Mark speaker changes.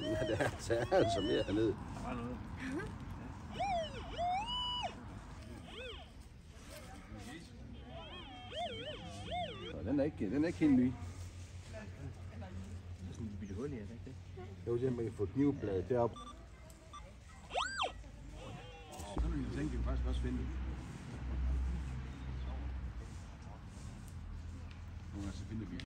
Speaker 1: Ja, der er, der er altså mere hernede. Og den er ikke, den er ikke helt ny.
Speaker 2: Det er sådan en bitte hul i, er det ikke det?
Speaker 1: Jo, det er, man kan få knivbladet deroppe. Sådan en ting kan vi faktisk også finde. Nu altså finder vi